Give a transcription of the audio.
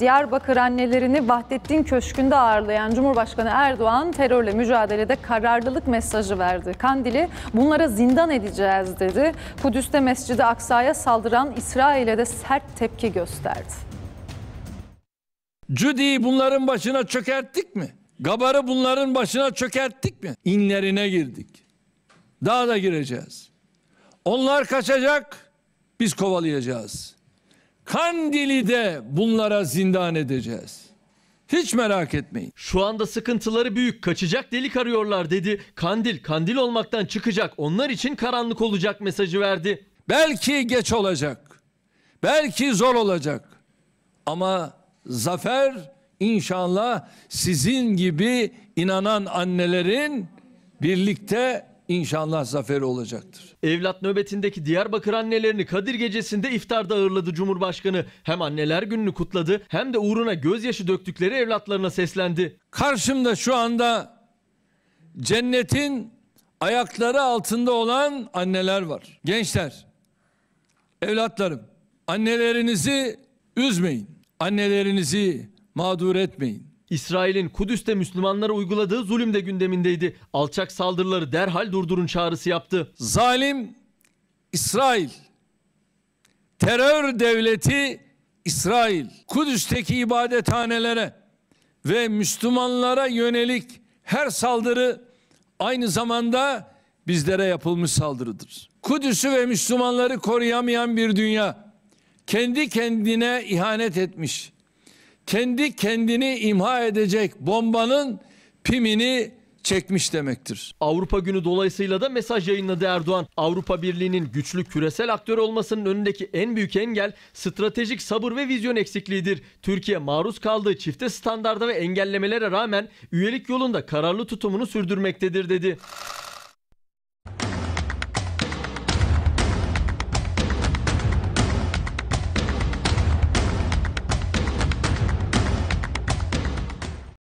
Diyarbakır annelerini Vahdettin Köşkü'nde ağırlayan Cumhurbaşkanı Erdoğan terörle mücadelede kararlılık mesajı verdi. Kandil'i bunlara zindan edeceğiz dedi. Kudüs'te Mescid-i Aksa'ya saldıran İsrail'e de sert tepki gösterdi. Cüdi'yi bunların başına çökerttik mi? Gabar'ı bunların başına çökerttik mi? İnlerine girdik. Daha da gireceğiz. Onlar kaçacak, biz kovalayacağız. Kandil'i de bunlara zindan edeceğiz. Hiç merak etmeyin. Şu anda sıkıntıları büyük. Kaçacak delik arıyorlar dedi. Kandil, kandil olmaktan çıkacak. Onlar için karanlık olacak mesajı verdi. Belki geç olacak. Belki zor olacak. Ama zafer inşallah sizin gibi inanan annelerin birlikte inşallah zaferi olacaktır. Evlat nöbetindeki Diyarbakır annelerini Kadir Gecesi'nde iftarda ağırladı Cumhurbaşkanı. Hem anneler gününü kutladı hem de uğruna gözyaşı döktükleri evlatlarına seslendi. Karşımda şu anda cennetin ayakları altında olan anneler var. Gençler, evlatlarım, annelerinizi üzmeyin. Annelerinizi mağdur etmeyin. İsrail'in Kudüs'te Müslümanlara uyguladığı zulüm de gündemindeydi. Alçak saldırıları derhal durdurun çağrısı yaptı. Zalim İsrail, terör devleti İsrail, Kudüs'teki ibadethanelere ve Müslümanlara yönelik her saldırı aynı zamanda bizlere yapılmış saldırıdır. Kudüs'ü ve Müslümanları koruyamayan bir dünya kendi kendine ihanet etmiş. Kendi kendini imha edecek bombanın pimini çekmiş demektir. Avrupa Günü dolayısıyla da mesaj yayınladı Erdoğan. Avrupa Birliği'nin güçlü küresel aktör olmasının önündeki en büyük engel stratejik sabır ve vizyon eksikliğidir. Türkiye maruz kaldığı çifte standarda ve engellemelere rağmen üyelik yolunda kararlı tutumunu sürdürmektedir dedi.